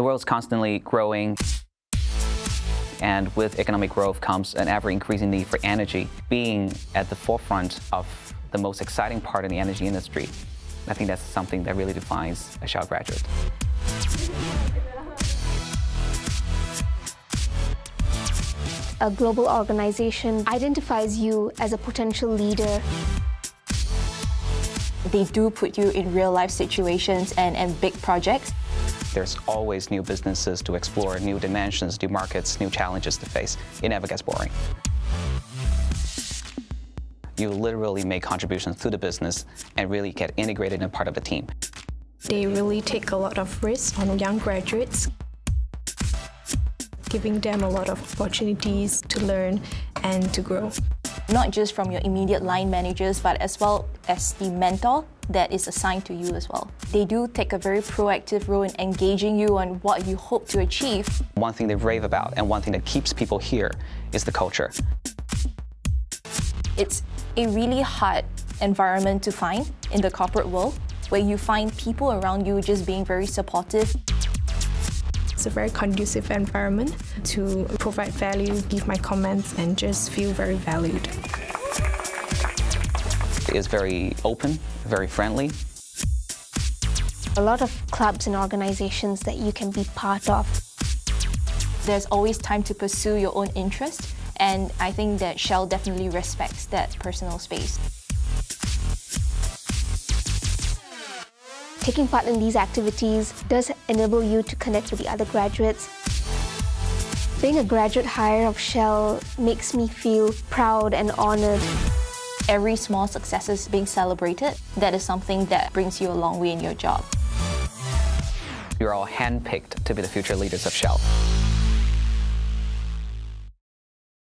The world's constantly growing, and with economic growth comes an ever-increasing need for energy. Being at the forefront of the most exciting part in the energy industry, I think that's something that really defines a Shell graduate. A global organization identifies you as a potential leader. They do put you in real-life situations and, and big projects. There's always new businesses to explore, new dimensions, new markets, new challenges to face. It never gets boring. You literally make contributions to the business and really get integrated and part of the team. They really take a lot of risks on young graduates, giving them a lot of opportunities to learn and to grow. Not just from your immediate line managers, but as well as the mentor that is assigned to you as well. They do take a very proactive role in engaging you on what you hope to achieve. One thing they rave about and one thing that keeps people here is the culture. It's a really hard environment to find in the corporate world where you find people around you just being very supportive. It's a very conducive environment to provide value, give my comments, and just feel very valued. It's very open, very friendly. A lot of clubs and organizations that you can be part of. There's always time to pursue your own interest, and I think that Shell definitely respects that personal space. Taking part in these activities does enable you to connect with the other graduates. Being a graduate hire of Shell makes me feel proud and honored. Every small success is being celebrated. That is something that brings you a long way in your job. You're all handpicked to be the future leaders of Shell.